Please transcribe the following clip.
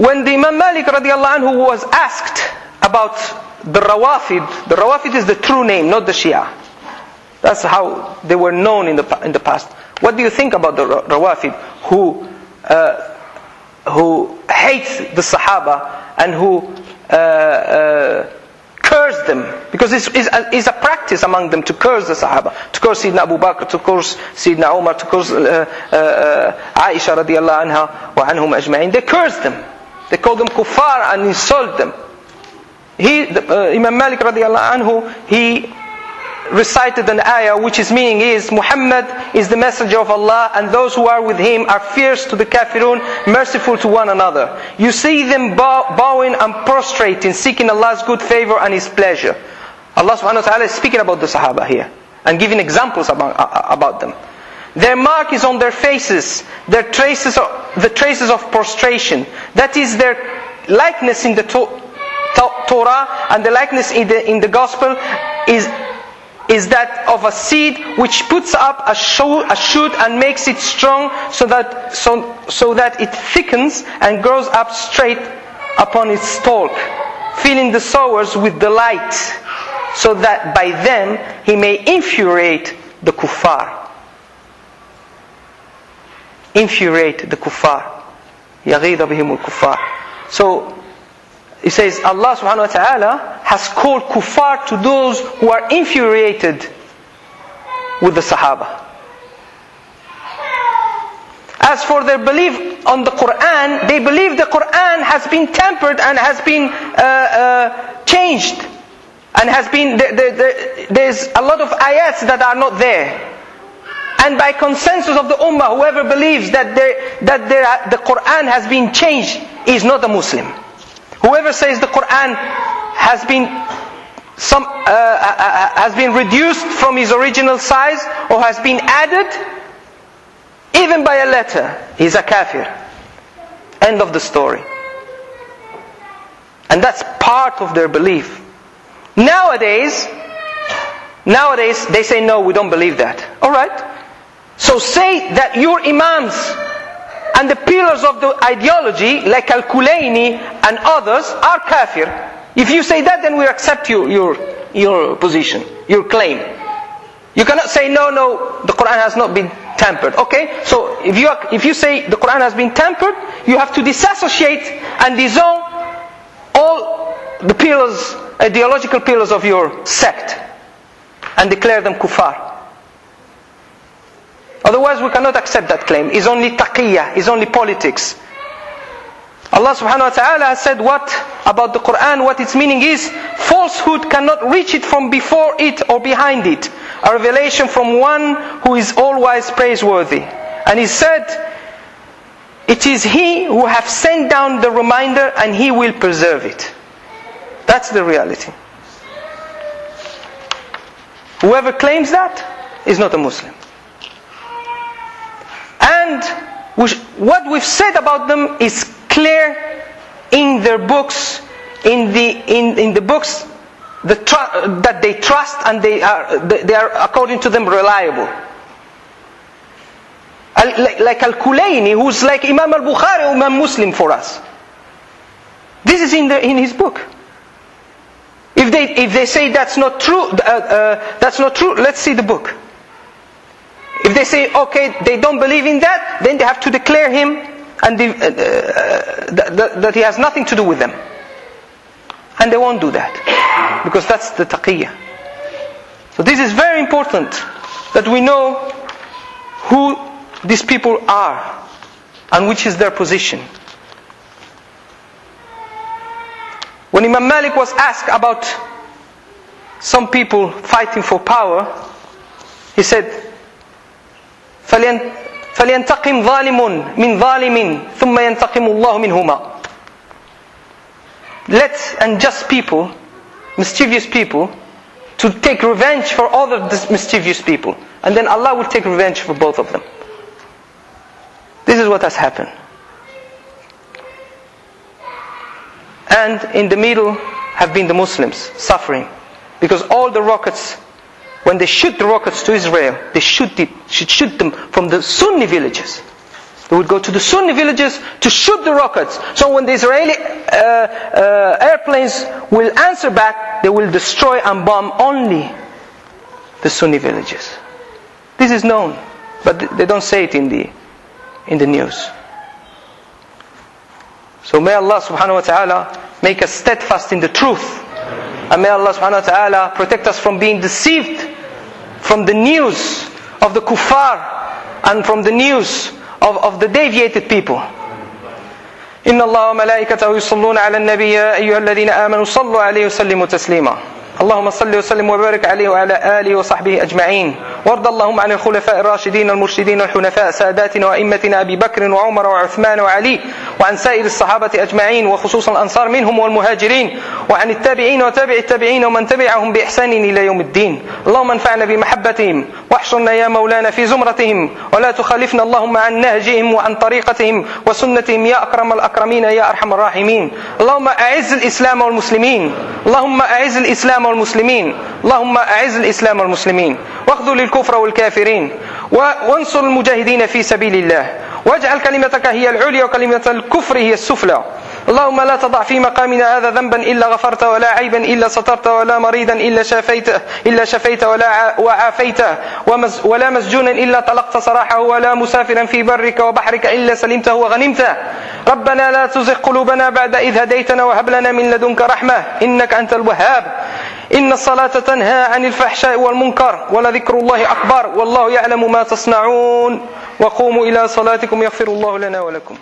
when the Imam Malik radiallahu anhu was asked about the Rawafid, the Rawafid is the true name, not the Shia. That's how they were known in the, in the past. What do you think about the Rawafid who, uh, who hate the Sahaba and who uh, uh, curse them? Because it's, it's, a, it's, a, practice among them to curse the Sahaba. To curse Sayyidina Abu Bakr, to curse Sayyidina Umar, to curse uh, uh, Aisha radiallahu anha wa anhum ajma'in. They curse them. They called them kuffar and insulted them. He, the, uh, Imam Malik radiallahu anhu, he recited an ayah which his meaning is Muhammad is the messenger of Allah and those who are with him are fierce to the kafirun, merciful to one another. You see them bow, bowing and prostrating, seeking Allah's good favor and His pleasure. Allah subhanahu wa ta'ala is speaking about the Sahaba here and giving examples about, about them. Their mark is on their faces, their traces of, the traces of prostration. That is their likeness in the to, to, Torah and the likeness in the, in the Gospel is is that of a seed which puts up a shoot, a shoot and makes it strong so that, so, so that it thickens and grows up straight upon its stalk, filling the sowers with delight, so that by them he may infuriate the kuffar Infuriate the kuffar. يغيظ بهم الكفار. So he says Allah subhanahu wa ta'ala has called kuffar to those who are infuriated with the Sahaba. As for their belief on the Quran, they believe the Quran has been tempered and has been uh, uh, changed. And has been, there, there, there's a lot of ayats that are not there. And by consensus of the Ummah, whoever believes that, there, that there, the Quran has been changed is not a Muslim. Whoever says the Quran has been some uh, uh, has been reduced from his original size or has been added, even by a letter, he's a kafir. End of the story. And that's part of their belief. Nowadays, nowadays they say no, we don't believe that. All right. So say that your imams and the pillars of the ideology, like Al-Kulaini and others, are kafir. If you say that, then we accept you, your, your position, your claim. You cannot say, no, no, the Quran has not been tampered. Okay? So if you, if you say the Quran has been tampered, you have to disassociate and disown all the pillars, ideological pillars of your sect and declare them kuffar. Otherwise, we cannot accept that claim. It's only taqiyya, it's only politics. Allah subhanahu wa ta'ala has said what about the Quran, what its meaning is. Falsehood cannot reach it from before it or behind it. A revelation from one who is always praiseworthy. And he said, It is he who have sent down the reminder and he will preserve it. That's the reality. Whoever claims that is not a Muslim. What we've said about them is clear in their books, in the, in, in the books the tr- that they trust and they are, they are, according to them, reliable. Like, like Al-Kulaini, who's like Imam al-Bukhari or Imam Muslim for us. This is in, the, in his book. If they, if they say that's not true, uh, uh, that's not true, let's see the book. If they say, okay, they don't believe in that, then they have to declare him and uh, uh, that, that he has nothing to do with them. And they won't do that. Because that's the taqiyya. So this is very important that we know who these people are and which is their position. When Imam Malik was asked about some people fighting for power, he said, فلينتقم ظالم من ظالم ثم ينتقم الله منهما let unjust people mischievous people to take revenge for all of these mischievous people and then Allah will take revenge for both of them this is what has happened and in the middle have been the Muslims suffering because all the rockets when they shoot the rockets to Israel, they shoot, it, shoot them from the Sunni villages. They would go to the Sunni villages to shoot the rockets. So when the Israeli uh, uh, airplanes will answer back, they will destroy and bomb only the Sunni villages. This is known, but they don't say it in the in the news. So may Allah subhanahu wa ta'ala make us steadfast in the truth. And may Allah subhanahu wa ta'ala protect us from being deceived from the news of the kuffar and from the news of, of the deviated people. إن الله وملائكته يصلون على النبي يا أيها الذين آمنوا صلوا عليه وسلموا تسليما اللهم صل وسلم وبارك عليه وعلى آله وصحبه أجمعين وارض اللهم عن الخلفاء الراشدين المرشدين الحنفاء ساداتنا وأئمتنا أبي بكر وعمر وعثمان وعلي وعن سائر الصحابة أجمعين وخصوصا الأنصار منهم والمهاجرين وعن التابعين وتابع التابعين ومن تبعهم بإحسان إلى يوم الدين. اللهم انفعنا بمحبتهم واحشرنا يا مولانا في زمرتهم ولا تخالفنا اللهم عن نهجهم وعن طريقتهم وسنتهم يا أكرم الأكرمين يا أرحم الراحمين. اللهم أعز الإسلام والمسلمين. اللهم أعز الإسلام والمسلمين. اللهم أعز الإسلام والمسلمين. واخذل الكفر والكافرين. وانصر المجاهدين في سبيل الله. واجعل كلمتك هي العليا وكلمة الكفر هي السفلى. اللهم لا تضع في مقامنا هذا ذنبا إلا غفرت ولا عيبا إلا سترت ولا مريضا إلا شفيته إلا شفيت ولا وعافيته ولا مسجونا إلا طلقت سراحه ولا مسافرا في برك وبحرك إلا سلمته وغنمته ربنا لا تزغ قلوبنا بعد إذ هديتنا وهب لنا من لدنك رحمة. إنك أنت الوهاب. إن الصلاة تنهى عن الفحشاء والمنكر ولذكر الله أكبر. والله يعلم ما تصنعون. وقوموا إلى صلاتكم يغفر الله لنا ولكم.